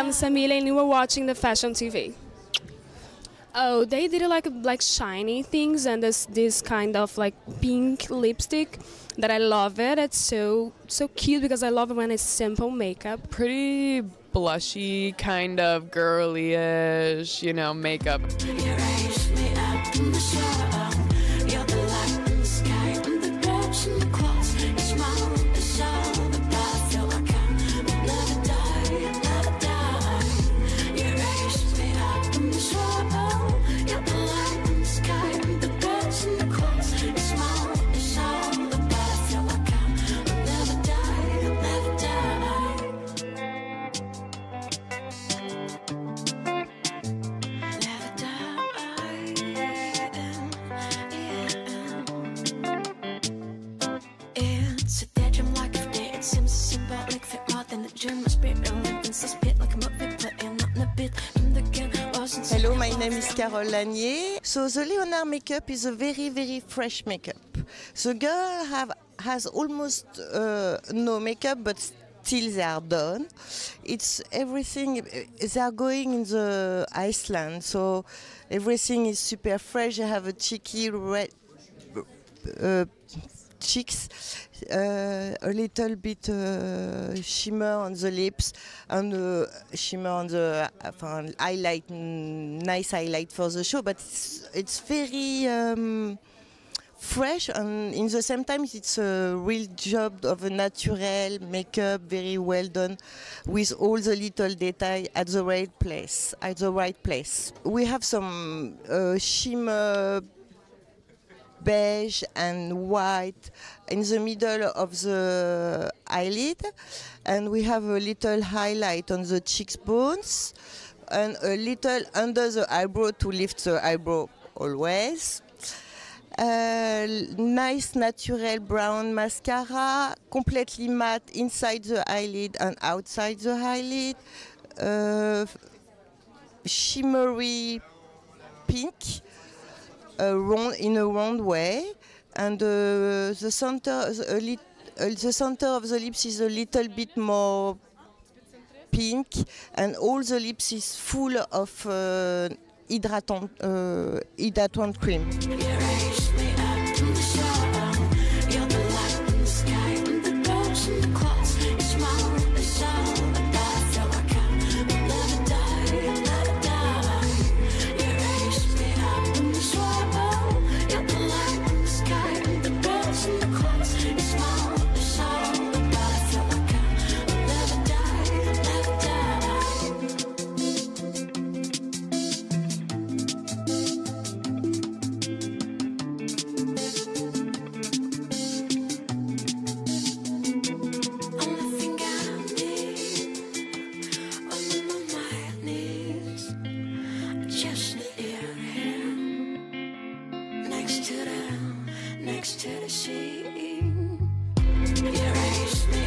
I'm Samila and you were watching the Fashion TV. Oh, they did like like shiny things and this this kind of like pink lipstick that I love it. It's so so cute because I love it when it's simple makeup. Pretty blushy, kind of girly-ish, you know, makeup. Hello, my name is Carole Lanier. So the Leonard makeup is a very, very fresh makeup. The girl have has almost uh, no makeup, but still they are done. It's everything. They are going in the Iceland, so everything is super fresh. They have a cheeky red uh, cheeks, uh, a little bit uh, shimmer on the lips, and uh, shimmer on the highlight, nice highlight for the show. But it's, it's very um, fresh, and in the same time, it's a real job of a natural makeup, very well done, with all the little detail at the right place. At the right place, we have some uh, shimmer beige and white in the middle of the eyelid. And we have a little highlight on the cheekbones and a little under the eyebrow to lift the eyebrow always. Uh, nice natural brown mascara completely matte inside the eyelid and outside the eyelid. Uh, shimmery pink in a round way, and uh, the center lit, uh, the center of the lips is a little bit more pink, and all the lips is full of uh, hydratant uh, hydratant cream. machine. You me.